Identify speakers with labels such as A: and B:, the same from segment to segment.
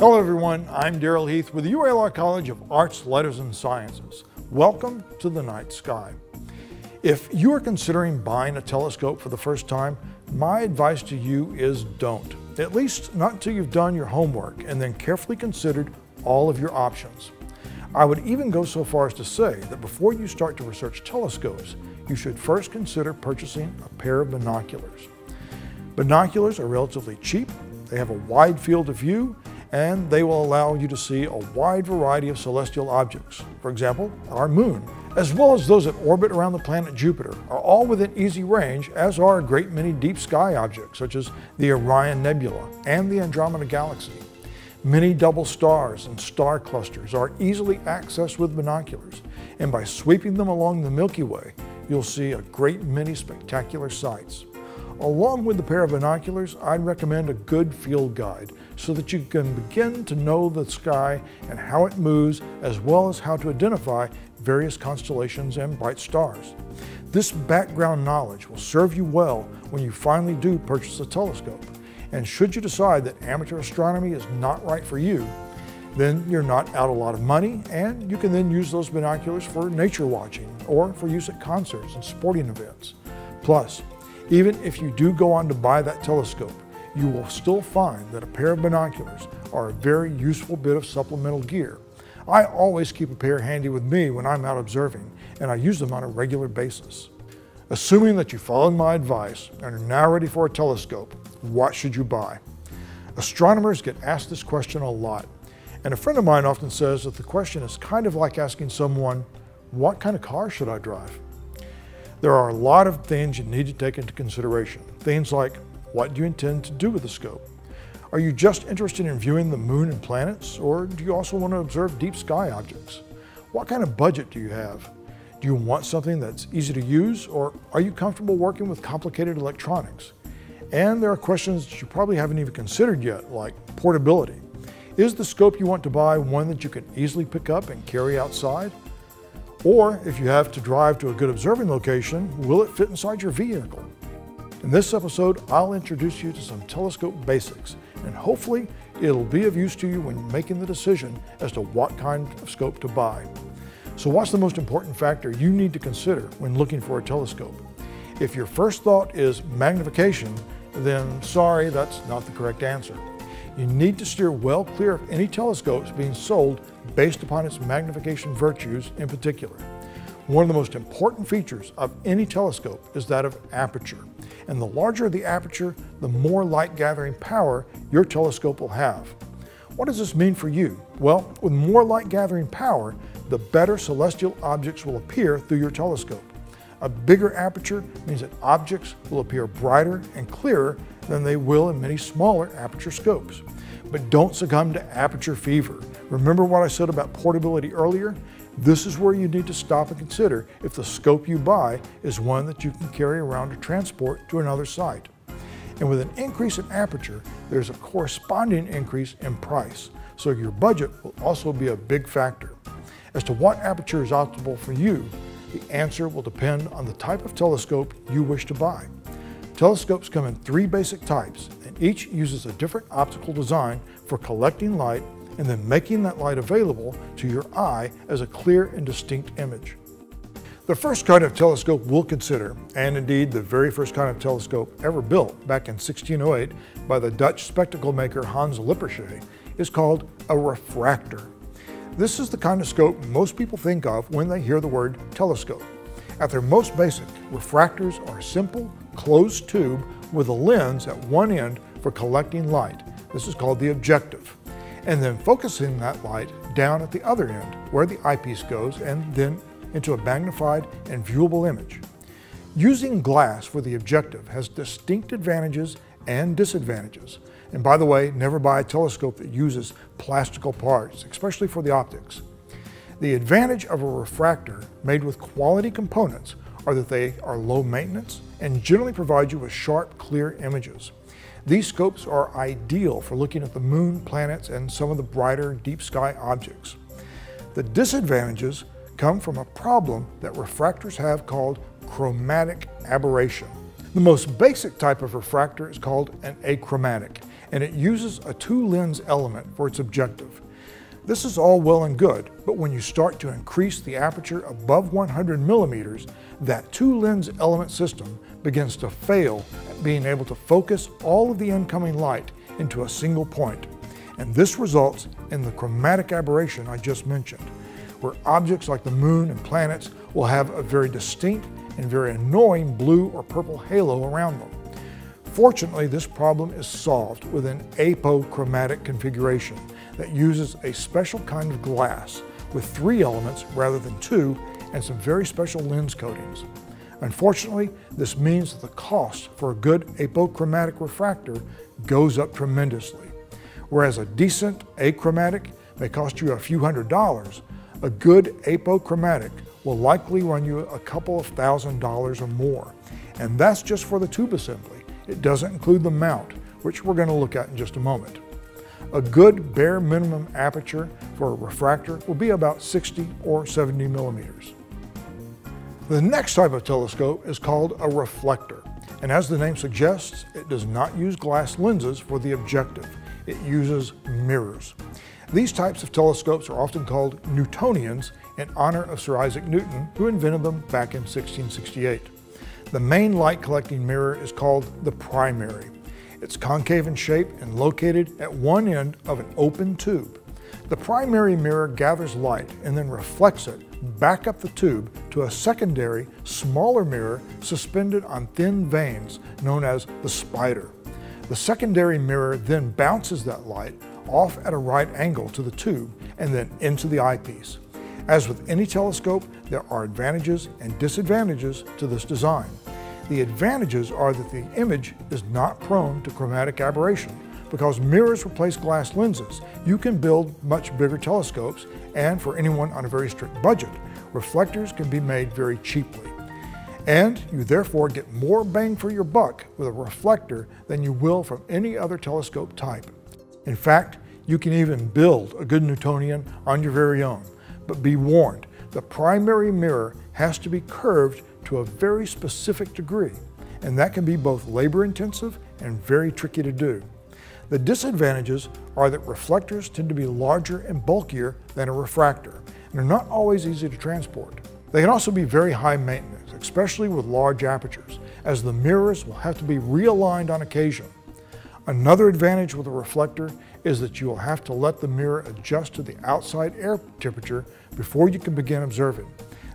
A: Hello everyone, I'm Darrell Heath with the UALR College of Arts, Letters, and Sciences. Welcome to the night sky. If you are considering buying a telescope for the first time, my advice to you is don't. At least not until you've done your homework and then carefully considered all of your options. I would even go so far as to say that before you start to research telescopes, you should first consider purchasing a pair of binoculars. Binoculars are relatively cheap, they have a wide field of view, and they will allow you to see a wide variety of celestial objects. For example, our moon, as well as those that orbit around the planet Jupiter, are all within easy range, as are a great many deep sky objects, such as the Orion Nebula and the Andromeda Galaxy. Many double stars and star clusters are easily accessed with binoculars, and by sweeping them along the Milky Way, you'll see a great many spectacular sights. Along with the pair of binoculars, I'd recommend a good field guide so that you can begin to know the sky and how it moves, as well as how to identify various constellations and bright stars. This background knowledge will serve you well when you finally do purchase a telescope. And should you decide that amateur astronomy is not right for you, then you're not out a lot of money and you can then use those binoculars for nature watching or for use at concerts and sporting events. Plus, even if you do go on to buy that telescope, you will still find that a pair of binoculars are a very useful bit of supplemental gear. I always keep a pair handy with me when I'm out observing, and I use them on a regular basis. Assuming that you followed my advice and are now ready for a telescope, what should you buy? Astronomers get asked this question a lot, and a friend of mine often says that the question is kind of like asking someone, what kind of car should I drive? There are a lot of things you need to take into consideration. Things like, what do you intend to do with the scope? Are you just interested in viewing the moon and planets, or do you also want to observe deep sky objects? What kind of budget do you have? Do you want something that's easy to use, or are you comfortable working with complicated electronics? And there are questions that you probably haven't even considered yet, like portability. Is the scope you want to buy one that you can easily pick up and carry outside? Or if you have to drive to a good observing location, will it fit inside your vehicle? In this episode, I'll introduce you to some telescope basics, and hopefully it'll be of use to you when making the decision as to what kind of scope to buy. So what's the most important factor you need to consider when looking for a telescope? If your first thought is magnification, then sorry, that's not the correct answer. You need to steer well clear of any telescopes being sold based upon its magnification virtues in particular. One of the most important features of any telescope is that of aperture. And the larger the aperture, the more light gathering power your telescope will have. What does this mean for you? Well, with more light gathering power, the better celestial objects will appear through your telescope. A bigger aperture means that objects will appear brighter and clearer than they will in many smaller aperture scopes. But don't succumb to aperture fever. Remember what I said about portability earlier? This is where you need to stop and consider if the scope you buy is one that you can carry around to transport to another site. And with an increase in aperture, there's a corresponding increase in price. So your budget will also be a big factor. As to what aperture is optimal for you, the answer will depend on the type of telescope you wish to buy. Telescopes come in three basic types, and each uses a different optical design for collecting light and then making that light available to your eye as a clear and distinct image. The first kind of telescope we'll consider, and indeed the very first kind of telescope ever built back in 1608 by the Dutch spectacle maker Hans Lippershey, is called a refractor. This is the kind of scope most people think of when they hear the word telescope. At their most basic, refractors are a simple, closed tube with a lens at one end for collecting light. This is called the objective. And then focusing that light down at the other end, where the eyepiece goes, and then into a magnified and viewable image. Using glass for the objective has distinct advantages and disadvantages. And by the way, never buy a telescope that uses plastical parts, especially for the optics. The advantage of a refractor made with quality components are that they are low maintenance and generally provide you with sharp, clear images. These scopes are ideal for looking at the moon, planets, and some of the brighter deep sky objects. The disadvantages come from a problem that refractors have called chromatic aberration. The most basic type of refractor is called an achromatic, and it uses a two lens element for its objective. This is all well and good, but when you start to increase the aperture above 100 millimeters, that two lens element system begins to fail at being able to focus all of the incoming light into a single point. And this results in the chromatic aberration I just mentioned, where objects like the moon and planets will have a very distinct and very annoying blue or purple halo around them. Fortunately, this problem is solved with an apochromatic configuration that uses a special kind of glass with three elements rather than two and some very special lens coatings. Unfortunately, this means that the cost for a good apochromatic refractor goes up tremendously. Whereas a decent achromatic may cost you a few hundred dollars, a good apochromatic will likely run you a couple of thousand dollars or more. And that's just for the tube assembly. It doesn't include the mount, which we're going to look at in just a moment. A good bare minimum aperture for a refractor will be about 60 or 70 millimeters. The next type of telescope is called a reflector. And as the name suggests, it does not use glass lenses for the objective. It uses mirrors. These types of telescopes are often called Newtonians in honor of Sir Isaac Newton, who invented them back in 1668. The main light collecting mirror is called the primary. It's concave in shape and located at one end of an open tube. The primary mirror gathers light and then reflects it back up the tube to a secondary, smaller mirror suspended on thin vanes known as the spider. The secondary mirror then bounces that light off at a right angle to the tube and then into the eyepiece. As with any telescope, there are advantages and disadvantages to this design. The advantages are that the image is not prone to chromatic aberration. Because mirrors replace glass lenses, you can build much bigger telescopes, and for anyone on a very strict budget, reflectors can be made very cheaply. And you therefore get more bang for your buck with a reflector than you will from any other telescope type. In fact, you can even build a good Newtonian on your very own. But be warned, the primary mirror has to be curved to a very specific degree, and that can be both labor intensive and very tricky to do. The disadvantages are that reflectors tend to be larger and bulkier than a refractor, and are not always easy to transport. They can also be very high maintenance, especially with large apertures, as the mirrors will have to be realigned on occasion. Another advantage with a reflector is that you will have to let the mirror adjust to the outside air temperature before you can begin observing.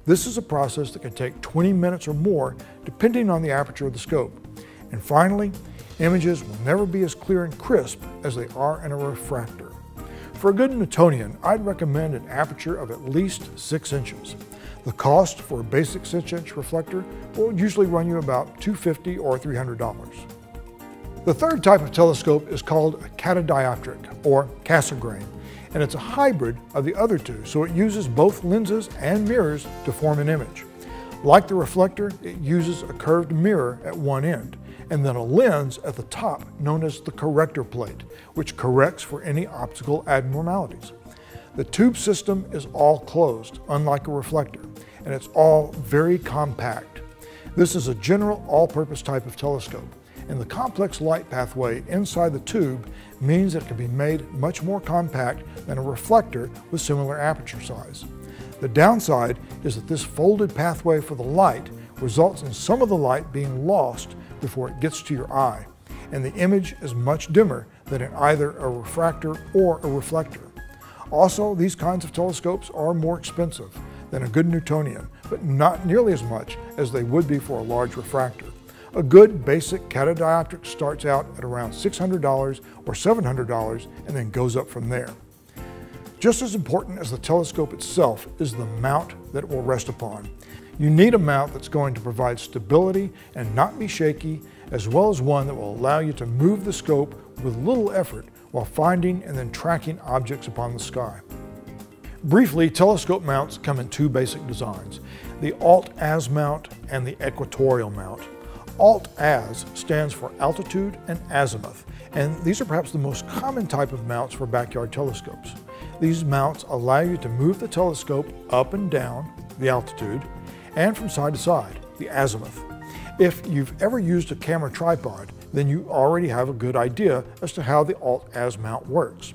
A: This is a process that can take 20 minutes or more depending on the aperture of the scope. And finally, images will never be as clear and crisp as they are in a refractor. For a good Newtonian, I'd recommend an aperture of at least 6 inches. The cost for a basic 6-inch reflector will usually run you about 250 or $300. The third type of telescope is called a catadioptric, or Cassegrain, and it's a hybrid of the other two, so it uses both lenses and mirrors to form an image. Like the reflector, it uses a curved mirror at one end, and then a lens at the top known as the corrector plate, which corrects for any optical abnormalities. The tube system is all closed, unlike a reflector, and it's all very compact. This is a general all-purpose type of telescope and the complex light pathway inside the tube means it can be made much more compact than a reflector with similar aperture size. The downside is that this folded pathway for the light results in some of the light being lost before it gets to your eye, and the image is much dimmer than in either a refractor or a reflector. Also, these kinds of telescopes are more expensive than a good Newtonian, but not nearly as much as they would be for a large refractor. A good basic catadioptric starts out at around $600 or $700 and then goes up from there. Just as important as the telescope itself is the mount that it will rest upon. You need a mount that's going to provide stability and not be shaky, as well as one that will allow you to move the scope with little effort while finding and then tracking objects upon the sky. Briefly, telescope mounts come in two basic designs, the alt-az mount and the equatorial mount. Alt-az stands for altitude and azimuth, and these are perhaps the most common type of mounts for backyard telescopes. These mounts allow you to move the telescope up and down, the altitude, and from side to side, the azimuth. If you've ever used a camera tripod, then you already have a good idea as to how the Alt-Az mount works.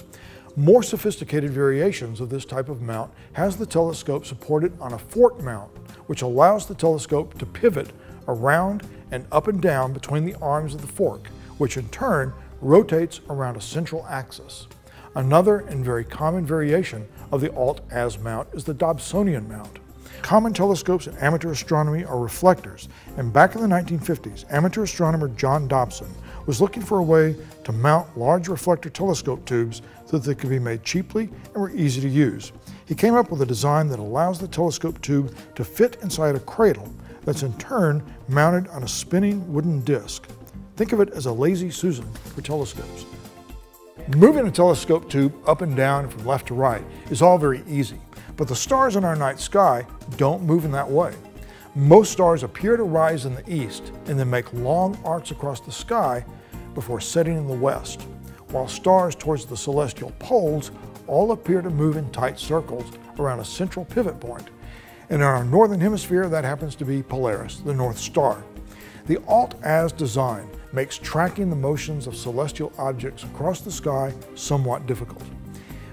A: More sophisticated variations of this type of mount has the telescope supported on a fork mount, which allows the telescope to pivot around and up and down between the arms of the fork, which in turn rotates around a central axis. Another and very common variation of the Alt-Az mount is the Dobsonian mount. Common telescopes in amateur astronomy are reflectors, and back in the 1950s, amateur astronomer John Dobson was looking for a way to mount large reflector telescope tubes so that they could be made cheaply and were easy to use. He came up with a design that allows the telescope tube to fit inside a cradle that's in turn mounted on a spinning wooden disc. Think of it as a lazy Susan for telescopes. Moving a telescope tube up and down from left to right is all very easy, but the stars in our night sky don't move in that way. Most stars appear to rise in the east and then make long arcs across the sky before setting in the west, while stars towards the celestial poles all appear to move in tight circles around a central pivot point. And in our northern hemisphere, that happens to be Polaris, the North Star. The Alt-Az design makes tracking the motions of celestial objects across the sky somewhat difficult.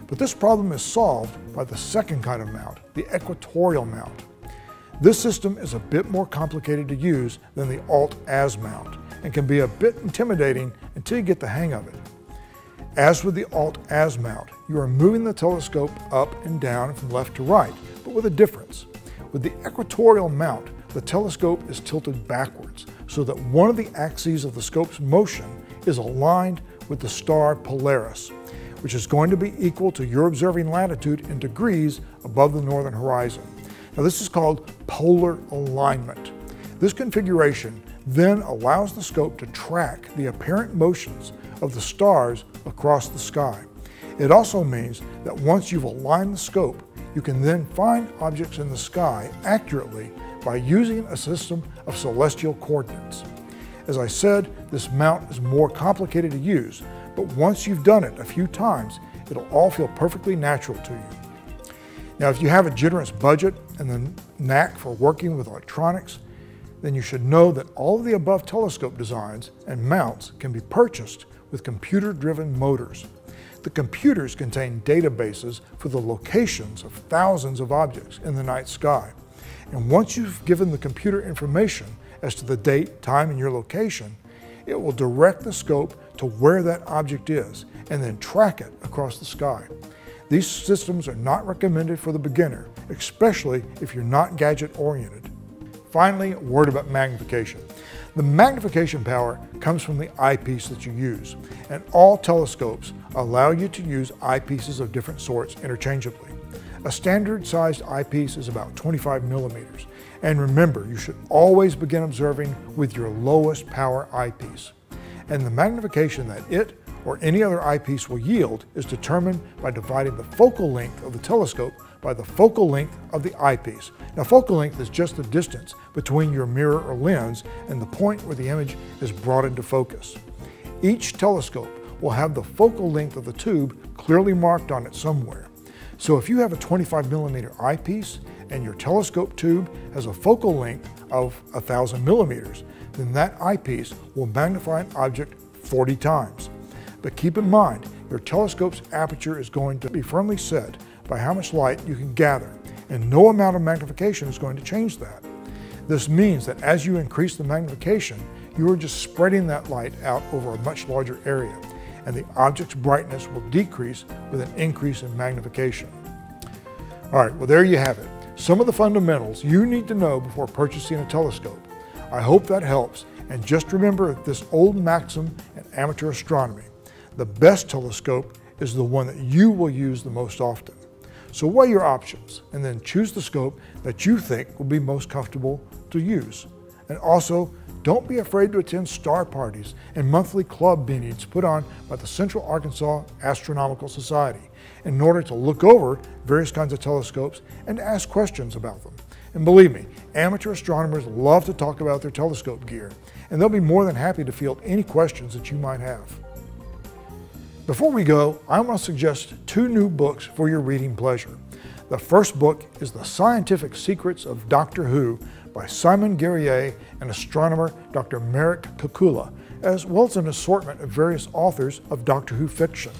A: But this problem is solved by the second kind of mount, the equatorial mount. This system is a bit more complicated to use than the Alt-Az mount and can be a bit intimidating until you get the hang of it. As with the Alt-Az mount, you are moving the telescope up and down from left to right, but with a difference. With the equatorial mount, the telescope is tilted backwards so that one of the axes of the scope's motion is aligned with the star Polaris, which is going to be equal to your observing latitude in degrees above the northern horizon. Now this is called polar alignment. This configuration then allows the scope to track the apparent motions of the stars across the sky. It also means that once you've aligned the scope, you can then find objects in the sky accurately by using a system of celestial coordinates. As I said, this mount is more complicated to use, but once you've done it a few times, it'll all feel perfectly natural to you. Now, if you have a generous budget and the knack for working with electronics, then you should know that all of the above telescope designs and mounts can be purchased with computer-driven motors. The computers contain databases for the locations of thousands of objects in the night sky. And once you've given the computer information as to the date, time, and your location, it will direct the scope to where that object is and then track it across the sky. These systems are not recommended for the beginner, especially if you're not gadget oriented. Finally, a word about magnification. The magnification power comes from the eyepiece that you use, and all telescopes allow you to use eyepieces of different sorts interchangeably. A standard sized eyepiece is about 25 millimeters. And remember, you should always begin observing with your lowest power eyepiece. And the magnification that it or any other eyepiece will yield is determined by dividing the focal length of the telescope by the focal length of the eyepiece. Now focal length is just the distance between your mirror or lens and the point where the image is brought into focus. Each telescope will have the focal length of the tube clearly marked on it somewhere. So if you have a 25 millimeter eyepiece and your telescope tube has a focal length of 1000 millimeters, then that eyepiece will magnify an object 40 times. But keep in mind, your telescope's aperture is going to be firmly set by how much light you can gather, and no amount of magnification is going to change that. This means that as you increase the magnification, you are just spreading that light out over a much larger area and the object's brightness will decrease with an increase in magnification. All right, well there you have it. Some of the fundamentals you need to know before purchasing a telescope. I hope that helps, and just remember this old maxim in amateur astronomy. The best telescope is the one that you will use the most often. So weigh your options and then choose the scope that you think will be most comfortable to use. And also, don't be afraid to attend star parties and monthly club meetings put on by the Central Arkansas Astronomical Society in order to look over various kinds of telescopes and ask questions about them. And believe me, amateur astronomers love to talk about their telescope gear, and they'll be more than happy to field any questions that you might have. Before we go, I want to suggest two new books for your reading pleasure. The first book is The Scientific Secrets of Doctor Who by Simon Guerrier and astronomer Dr. Marek Kukula, as well as an assortment of various authors of Doctor Who fiction.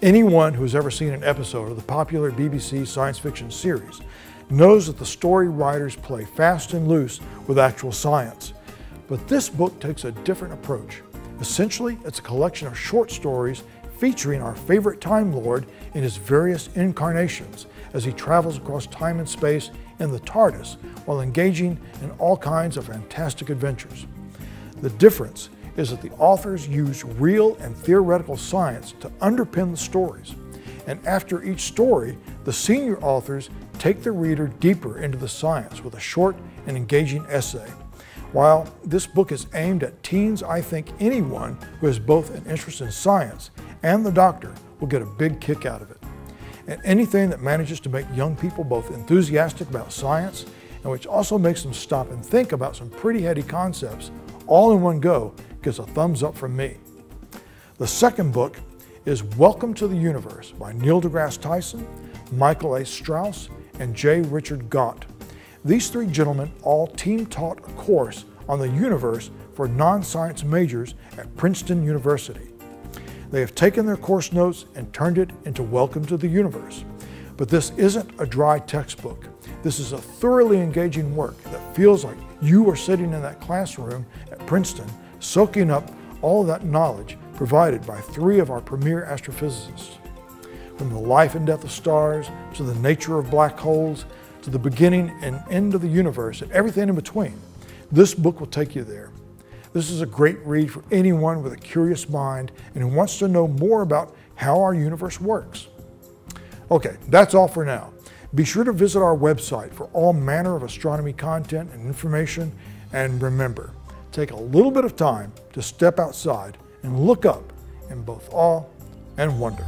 A: Anyone who has ever seen an episode of the popular BBC science fiction series knows that the story writers play fast and loose with actual science. But this book takes a different approach. Essentially, it's a collection of short stories featuring our favorite Time Lord in his various incarnations as he travels across time and space in the TARDIS while engaging in all kinds of fantastic adventures. The difference is that the authors use real and theoretical science to underpin the stories. And after each story, the senior authors take the reader deeper into the science with a short and engaging essay. While this book is aimed at teens, I think anyone who has both an interest in science and the doctor will get a big kick out of it and anything that manages to make young people both enthusiastic about science and which also makes them stop and think about some pretty heady concepts all in one go gets a thumbs up from me. The second book is Welcome to the Universe by Neil deGrasse Tyson, Michael A. Strauss, and J. Richard Gott. These three gentlemen all team taught a course on the universe for non-science majors at Princeton University. They have taken their course notes and turned it into Welcome to the Universe. But this isn't a dry textbook. This is a thoroughly engaging work that feels like you are sitting in that classroom at Princeton, soaking up all that knowledge provided by three of our premier astrophysicists. From the life and death of stars, to the nature of black holes, to the beginning and end of the universe, and everything in between, this book will take you there. This is a great read for anyone with a curious mind and who wants to know more about how our universe works. Okay, that's all for now. Be sure to visit our website for all manner of astronomy content and information. And remember, take a little bit of time to step outside and look up in both awe and wonder.